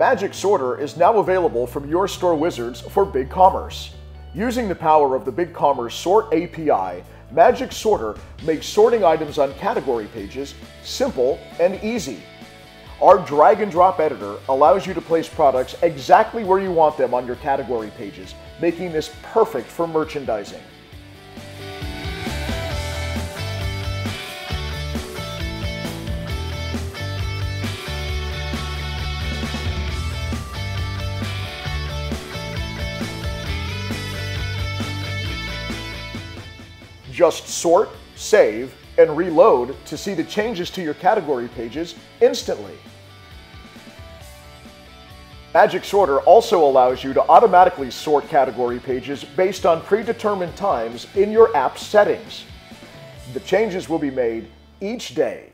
Magic Sorter is now available from your store wizards for BigCommerce. Using the power of the BigCommerce Sort API, Magic Sorter makes sorting items on category pages simple and easy. Our drag and drop editor allows you to place products exactly where you want them on your category pages, making this perfect for merchandising. Just sort, save, and reload to see the changes to your category pages instantly. Magic Sorter also allows you to automatically sort category pages based on predetermined times in your app's settings. The changes will be made each day